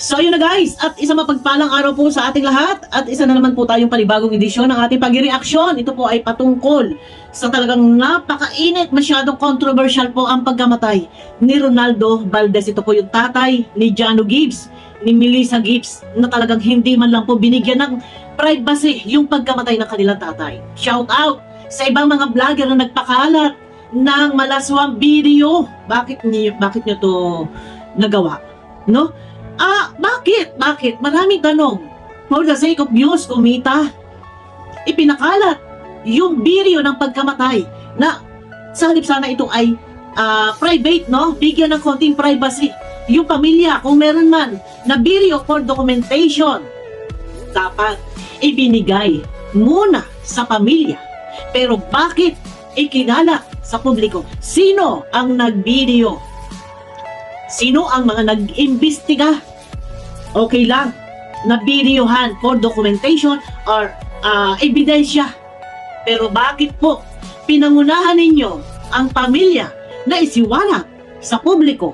So yun na guys, at isang mapagpalang araw po sa ating lahat at isa na naman po tayong panibagong edisyon ng ating pag-reaction. Ito po ay patungkol sa talagang napakainit, masyadong controversial po ang pagkamatay ni Ronaldo Valdez. Ito po yung tatay ni Jano Gibbs, ni Melissa Gibbs na talagang hindi man lang po binigyan ng privacy yung pagkamatay ng kanilang tatay. Shout out sa ibang mga vlogger na nagpakalat ng malaswang video. Bakit niyo, bakit niyo to nagawa? No? Ah, bakit? Bakit? Maraming tanong. For the sake of views, kumita, ipinakalat yung video ng pagkamatay na sa halip sana ito ay ah, private, no? Bigyan ng konting privacy. Yung pamilya, kung meron man na video for documentation, dapat ibinigay muna sa pamilya. Pero bakit ikinalat sa publiko? Sino ang nag-video? Sino ang mga nag-imbestiga? Okay lang na videohan for documentation or ah, ebidensya. Pero bakit po pinangunahan ninyo ang pamilya na isiwalat sa publiko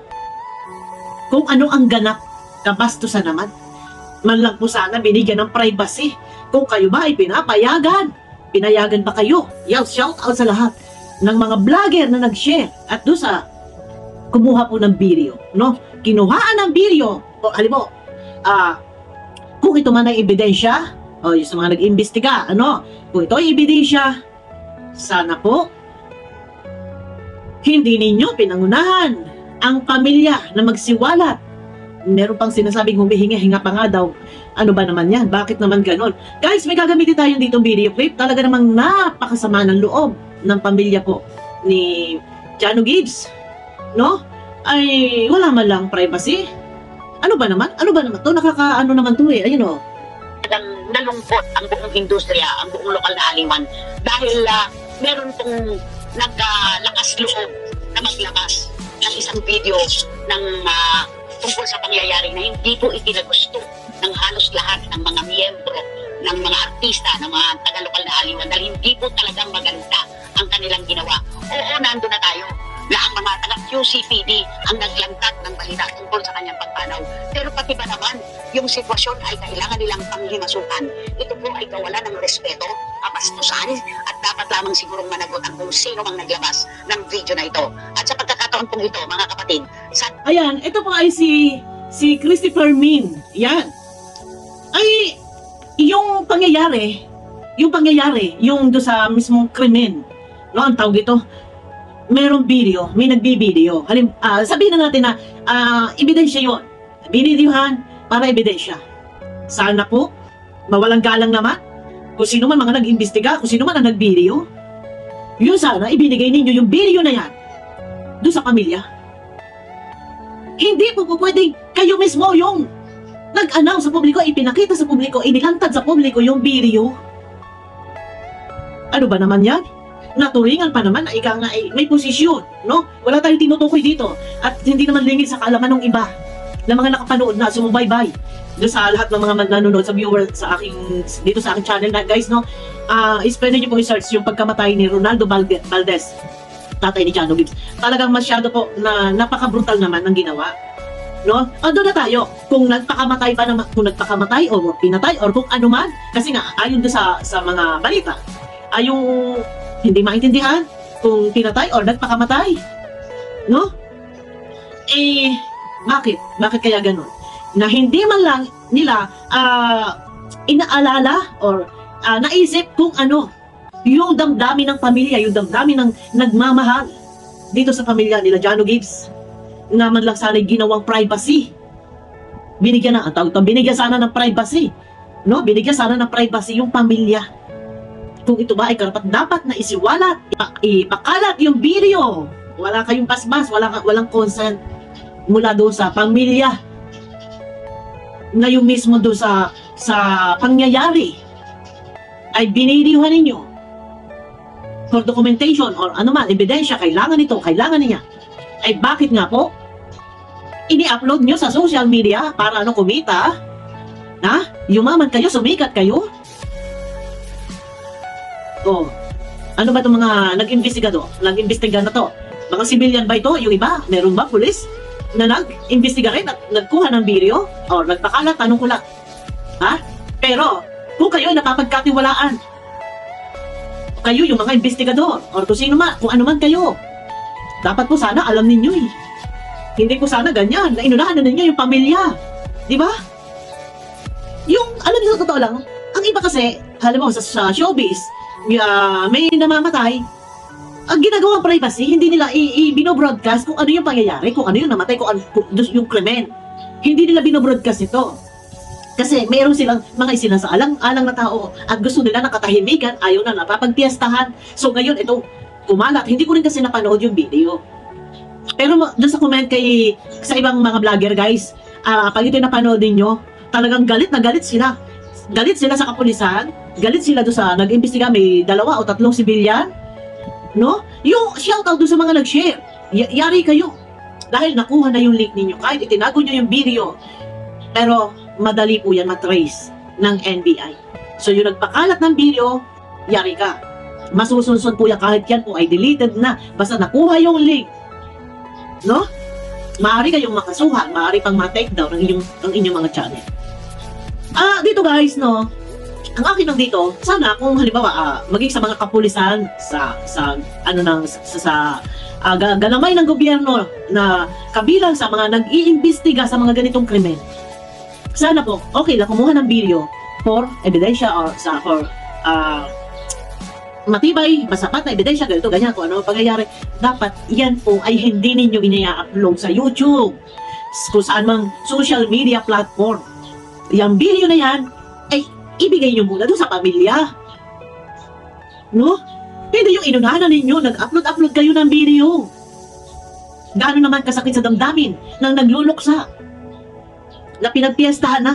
kung ano ang ganap? Kabastusan naman. Man lang po sana binigyan ng privacy kung kayo ba ay pinapayagan. Pinayagan ba kayo? Yaw, shout out sa lahat ng mga vlogger na nag-share at doon sa kumuha po ng video, no? Kinuhaan ng video, o mo, ah, kung ito man ay ebidensya, o yung sa mga nag-imbestiga, ano, kung ito ay ebidensya, sana po, hindi ninyo pinangunahan ang pamilya na magsiwalat. Meron pang sinasabing humihinga-hinga pa nga daw. Ano ba naman yan? Bakit naman ganon? Guys, may gagamitin tayo ditong video clip. Talaga namang napakasama ng loob ng pamilya po ni Jano Gibbs no? Ay wala man lang privacy. Ano ba naman? Ano ba naman to? Nakakaano naman to eh. Ayun oh. talagang nalungkot ang buong industriya, ang buong lokal na aliwan dahil ah, meron pong naglakas loob na maglabas ng isang video ng ah, tungkol sa pangyayari na hindi po itinagusto ng halos lahat ng mga miyembro ng mga artista, ng mga taga-lokal na aliwan dahil hindi po talagang maganda ang kanilang ginawa. Oo, nando na tayo na ang mga taga QCPD ang naglantad ng balita tungkol sa kanyang pagpanaw. Pero pati ba naman yung sitwasyon ay kailangan nilang panghimasukan. Ito po ay kawalan ng respeto, kapastusan, at dapat lamang sigurong managot ang kung sino mang naglabas ng video na ito. At sa pagkakataon pong ito, mga kapatid, sa Ayan, ito po ay si si Christopher Min. Yan. Ay yung pangyayari, yung pangyayari, yung do sa mismong krimen. No, ang tawag ito, merong video, may nagbi-video. Halim, ah, sabihin na natin na ah, ebidensya yon. Binidyohan para ebidensya. Sana po, mawalang galang naman. Kung sino man mga nag-imbestiga, kung sino man ang nag-video, yun sana, ibinigay ninyo yung video na yan doon sa pamilya. Hindi po po pwedeng kayo mismo yung nag-announce sa publiko, ipinakita sa publiko, inilantad sa publiko yung video. Ano ba naman yan? Naturingan pa naman na ika nga ay may posisyon, no? Wala tayong tinutukoy dito. At hindi naman lingid sa kaalaman ng iba na mga nakapanood na sumubaybay doon sa lahat ng mga nanonood sa viewer sa aking dito sa aking channel na guys no? Ah is pwede niyo po i-search yung pagkamatay ni Ronaldo Valde- Valdez tatay ni Jano Gibbs. Talagang masyado po na napaka-brutal naman ng ginawa no? Ando na tayo kung nagpakamatay ba naman kung nagpakamatay o pinatay or kung ano man kasi nga ayon sa sa mga balita ay yung hindi maintindihan kung pinatay or nagpakamatay no eh bakit bakit kaya ganun na hindi man lang nila ah, inaalala or ah, naisip kung ano yung damdamin ng pamilya, yung damdamin ng nagmamahal dito sa pamilya nila Jano Gibbs na man lang sana'y ginawang privacy. Binigyan na, ang tawag ito, binigyan sana ng privacy. No? Binigyan sana ng privacy yung pamilya. Kung ito ba ay karapat dapat na isiwalat, ipa- ipakalat yung video. Wala kayong pasbas, wala, ka- walang consent mula doon sa pamilya na yung mismo doon sa sa pangyayari ay binidyohan ninyo for documentation or ano man, ebidensya, kailangan ito, kailangan niya. Ay bakit nga po? Ini-upload nyo sa social media para ano kumita? Ha? Yumaman kayo, sumikat kayo? Oh, ano ba itong mga nag-imbestiga to? Nag-imbestiga na to? Mga civilian ba ito? Yung iba? Meron ba? Pulis? na nag-imbestiga rin at nagkuha ng video o nagpakalat, tanong ko lang. Ha? Pero, kung kayo ay napapagkatiwalaan, kayo yung mga investigador or kung sino man, kung ano man kayo, dapat po sana alam ninyo eh. Hindi po sana ganyan, na inunahan na ninyo yung pamilya. Di ba? Yung, alam niyo, sa totoo lang, ang iba kasi, alam mo, sa, sa showbiz, uh, may namamatay, ang ginagawang privacy, hindi nila i- i- binobroadcast kung ano yung pangyayari, kung ano yung namatay, kung ano kung yung krimen. Hindi nila binobroadcast ito. Kasi mayroon silang mga isinasaalang-alang na tao at gusto nila nakatahimikan, ayaw na napapagpiestahan. So ngayon, ito, kumalat. Hindi ko rin kasi napanood yung video. Pero doon sa comment kay sa ibang mga vlogger guys, ah pag ito napanood ninyo, talagang galit na galit sila. Galit sila sa kapulisan, galit sila doon sa nag-imbestiga, may dalawa o tatlong sibilyan, no? Yung shoutout doon sa mga nag-share. Yari kayo. Dahil nakuha na yung link ninyo. Kahit itinago nyo yung video. Pero madali po yan matrace ng NBI. So yung nagpakalat ng video, yari ka. Masusunod po yan kahit yan po ay deleted na. Basta nakuha yung link. No? Maaari kayong makasuhan. Maaari pang ma-take down ang inyong, ang inyong mga channel. Ah, dito guys, no? ang akin lang dito, sana kung halimbawa ah, maging sa mga kapulisan sa sa ano nang sa, sa ga- galamay ng gobyerno na kabilang sa mga nag-iimbestiga sa mga ganitong krimen. Sana po, okay lang kumuha ng video for ebidensya or sa for ah, matibay, masapat na ebidensya, ganito, ganyan, kung ano ang pangyayari. Dapat yan po ay hindi ninyo inia-upload sa YouTube, kung saan mang social media platform. Yung video na yan, ay ibigay nyo muna doon sa pamilya. No? Pwede yung inunahan na ninyo, nag-upload-upload kayo ng video. Gaano naman kasakit sa damdamin nang nagluluksa na pinagpiestahan na.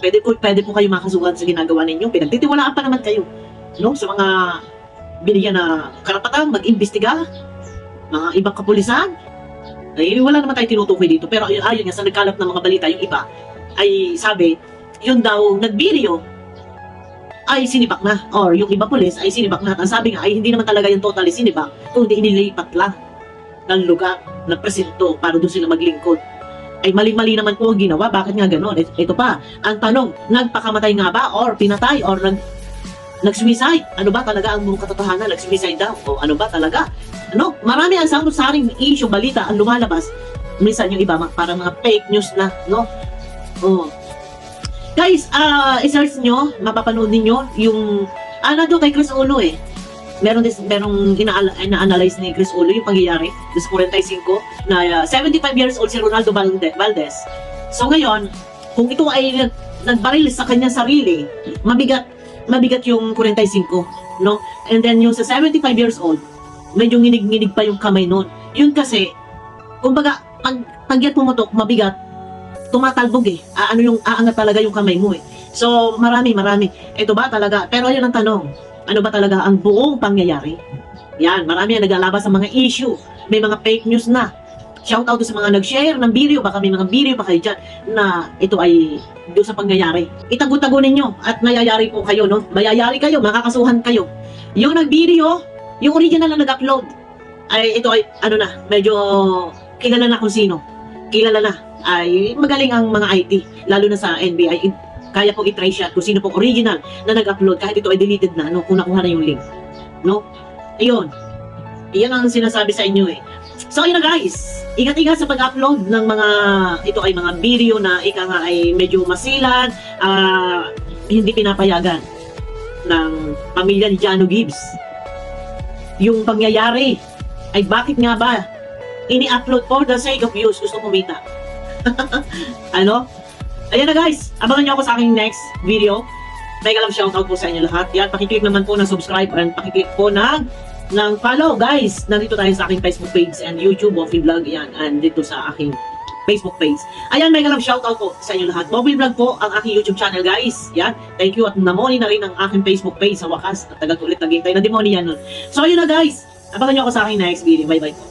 Pwede po, pwede po kayo makasuhan sa ginagawa ninyo. Pinagtitiwalaan pa naman kayo. No? Sa mga binigyan na karapatan, mag-imbestiga, mga ibang kapulisan. Ay, wala naman tayong tinutukoy dito. Pero ayun nga, sa nagkalap ng mga balita, yung iba, ay sabi, yun daw nag-video. Ay sinibak na. Or yung iba pulis ay sinibak na. Ang sabi nga ay hindi naman talaga yung totally sinibak kundi inilipat lang ng lugar na presinto para doon sila maglingkod. Ay mali-mali naman po ang ginawa. Bakit nga ganon ito, pa ang tanong nagpakamatay nga ba or pinatay or nag nag-suicide? Ano ba talaga ang buong katotohanan? Nag-suicide daw? O ano ba talaga? Ano? Marami ang samot-saring issue balita ang lumalabas. Minsan yung iba parang mga fake news na no oh Guys, ah i-search nyo, mapapanood ninyo yung ano doon kay Chris Ulo eh. Meron dis, merong ina- ina-analyze ni Chris Ulo yung pangyayari sa 45 na ah, 75 years old si Ronaldo Valde- Valdez. So ngayon, kung ito ay nag- nagbaril sa kanyang sarili, mabigat mabigat yung 45, no? And then yung sa 75 years old, medyo nginig-nginig pa yung kamay nun. Yun kasi, kumbaga, pag, pag yan pumutok, mabigat, tumatalbog eh. Ah, ano yung aangat talaga yung kamay mo eh. So, marami, marami. Ito ba talaga? Pero ayun ang tanong. Ano ba talaga ang buong pangyayari? Yan, marami ang naglalabas sa mga issue. May mga fake news na. Shout out sa mga nag-share ng video, baka may mga video pa kayo dyan na ito ay doon sa pangyayari. Itago-tago ninyo at mayayari po kayo, no? Mayayari kayo, makakasuhan kayo. Yung nag-video, yung original na nag-upload, ay ito ay, ano na, medyo kilala na kung sino. Kilala na ay magaling ang mga IT, lalo na sa NBI. Kaya pong i-trace siya kung sino pong original na nag-upload kahit ito ay deleted na, no, kung nakuha na yung link. No? Ayun. Iyan ang sinasabi sa inyo eh. So, ayun na guys. Ingat-ingat sa pag-upload ng mga, ito ay mga video na ika nga ay medyo masilan, ah, hindi pinapayagan ng pamilya ni Jano Gibbs. Yung pangyayari ay bakit nga ba ini-upload for the sake of views, gusto kumita. ano? Ayan na guys, abangan nyo ako sa aking next video. Mega love shoutout po sa inyo lahat. Yan, pakiclick naman po ng subscribe and pakiclick po ng, ng follow guys. Nandito tayo sa aking Facebook page and YouTube, Bobby Vlog. Yan, and dito sa aking Facebook page. Ayan, mega love shoutout po sa inyo lahat. Bobby Vlog po ang aking YouTube channel guys. Yan, thank you at namoni na rin ang aking Facebook page sa wakas. At tagal ulit naghintay na demoni yan nun. So ayun na guys, abangan nyo ako sa aking next video. Bye bye po.